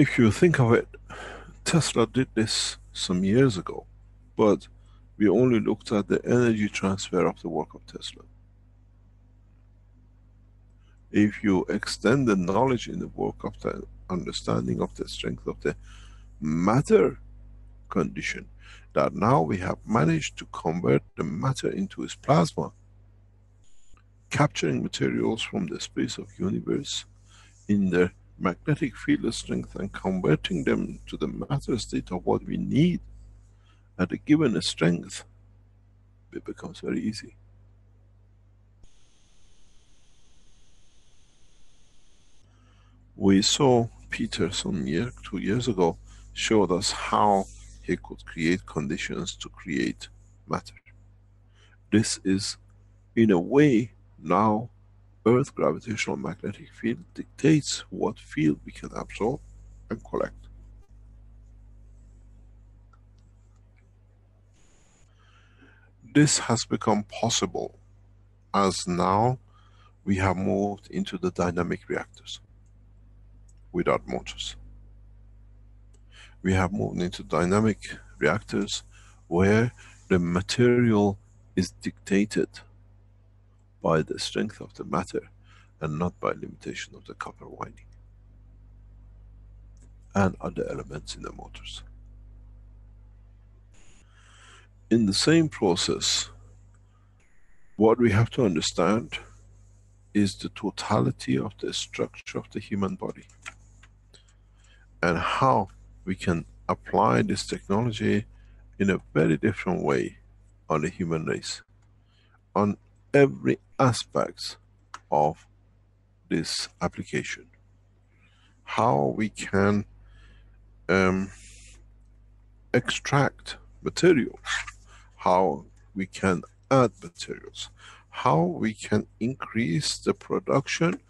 if you think of it, Tesla did this some years ago, but we only looked at the energy transfer of the work of Tesla. If you extend the knowledge in the work of the understanding of the strength of the matter condition, that now we have managed to convert the matter into its plasma, capturing materials from the space of universe in the magnetic field strength and converting them to the matter state of what we need at a given strength, it becomes very easy. We saw Peter some year, two years ago, showed us how he could create conditions to create matter. This is, in a way, now Earth gravitational magnetic field dictates what field we can absorb and collect. This has become possible as now we have moved into the dynamic reactors without motors. We have moved into dynamic reactors where the material is dictated by the strength of the matter and not by limitation of the copper winding and other elements in the motors. In the same process, what we have to understand is the totality of the structure of the human body and how we can apply this technology in a very different way on the human race, on every aspects of this application. How we can um, extract materials, how we can add materials, how we can increase the production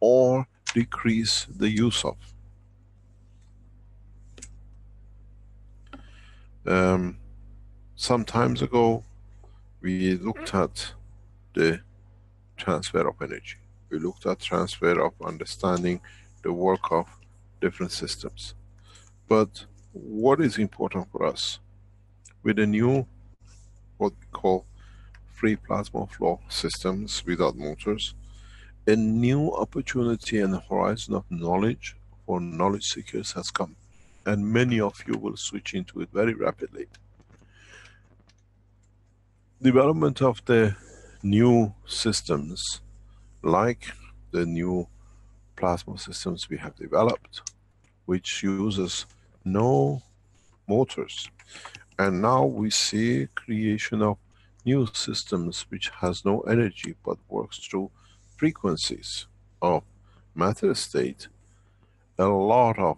or decrease the use of. Um, some times ago, we looked at the transfer of energy. We looked at transfer of understanding the work of different systems. But what is important for us? With the new, what we call free plasma flow systems without motors, a new opportunity and horizon of knowledge for knowledge seekers has come. And many of you will switch into it very rapidly. Development of the new systems like the new plasma systems we have developed which uses no motors. And now we see creation of new systems which has no energy but works through frequencies of matter state. A lot of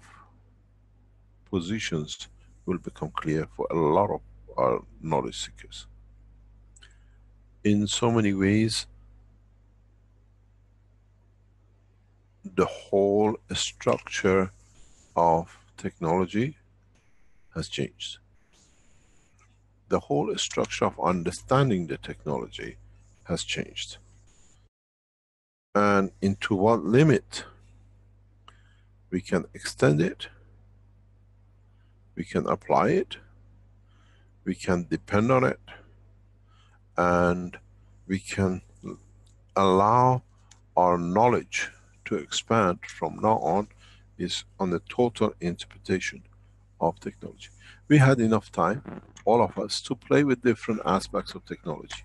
positions will become clear for a lot of our knowledge seekers in so many ways the whole structure of technology has changed. The whole structure of understanding the technology has changed. And into what limit we can extend it, we can apply it, we can depend on it, and we can allow our knowledge to expand from now on is on the total interpretation of technology. We had enough time, all of us, to play with different aspects of technology.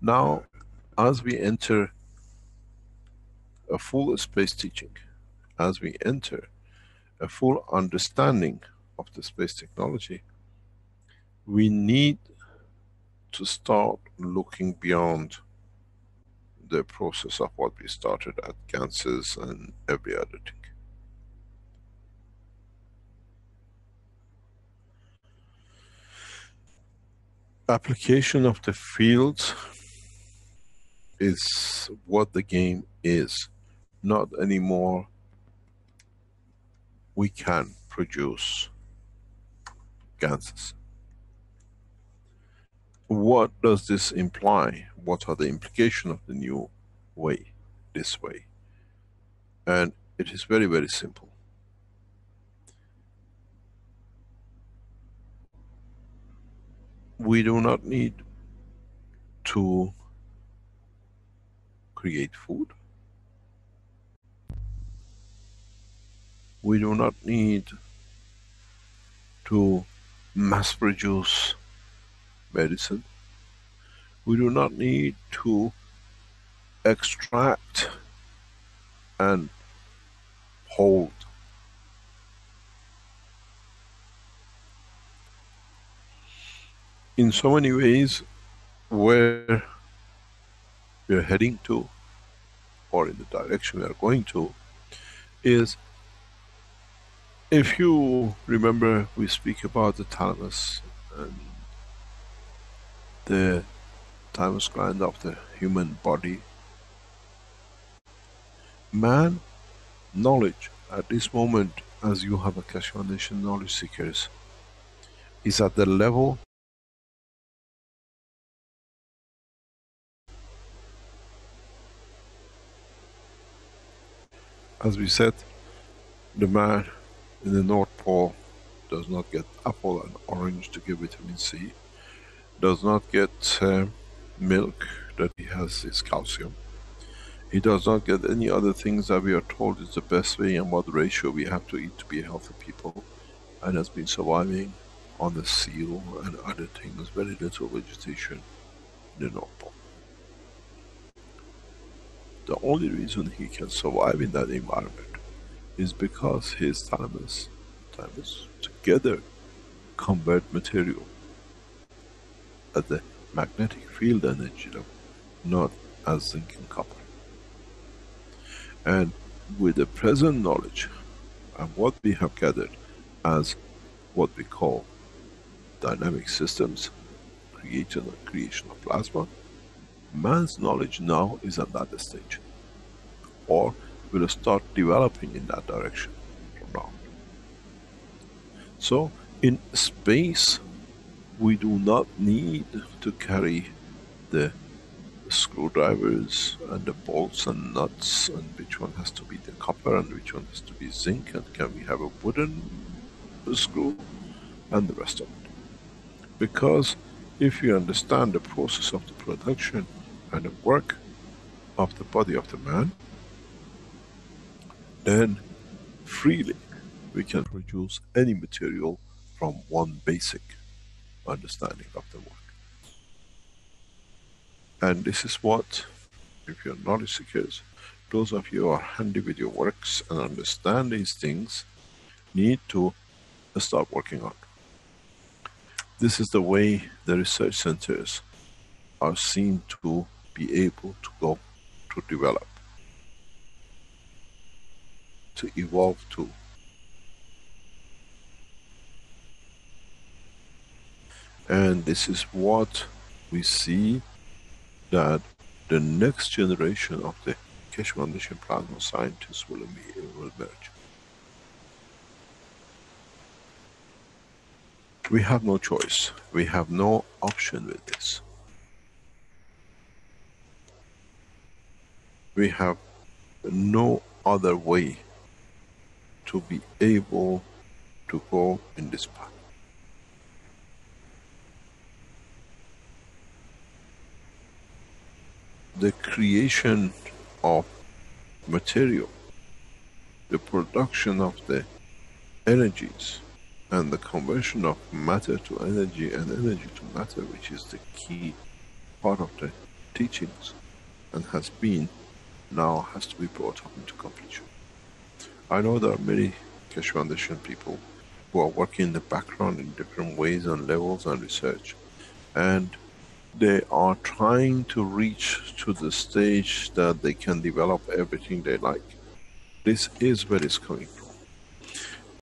Now, as we enter a full space teaching, as we enter a full understanding of the space technology, we need to start looking beyond the process of what we started at Ganses and every other thing. Application of the fields is what the game is, not anymore we can produce Ganses what does this imply? What are the implication of the new way, this way? And it is very, very simple. We do not need to create food. We do not need to mass produce medicine. We do not need to extract and hold. In so many ways, where we are heading to, or in the direction we are going to, is if you remember, we speak about the thalamus and the thymus gland of the human body. Man, knowledge at this moment, as you have a Keshe Foundation knowledge seekers, is at the level as we said, the man in the North Pole does not get apple and orange to give vitamin C, does not get uh, milk that he has his calcium. He does not get any other things that we are told is the best way and what ratio we have to eat to be healthy people and has been surviving on the seal and other things, very little vegetation in the North Pole. The only reason he can survive in that environment is because his thalamus, thalamus together convert material at the magnetic field energy level, not as zinc and copper. And with the present knowledge and what we have gathered as what we call dynamic systems, creation, and creation of plasma, man's knowledge now is at that stage. Or will start developing in that direction from now. So, in space, we do not need to carry the screwdrivers and the bolts and nuts and which one has to be the copper and which one has to be zinc and can we have a wooden screw and the rest of it. Because if you understand the process of the production and the work of the body of the man, then freely we can produce any material from one basic understanding of the work. And this is what, if you're knowledge seekers, those of you who are handy with your works and understand these things, need to start working on. This is the way the research centers are seen to be able to go to develop, to evolve to. And this is what we see that the next generation of the Keshe Foundation plasma scientists will, will emerge. We have no choice. We have no option with this. We have no other way to be able to go in this path. The creation of material, the production of the energies, and the conversion of matter to energy and energy to matter, which is the key part of the teachings, and has been, now has to be brought up into completion. I know there are many Keshe Foundation people who are working in the background in different ways and levels and research. And they are trying to reach to the stage that they can develop everything they like. This is where it's coming.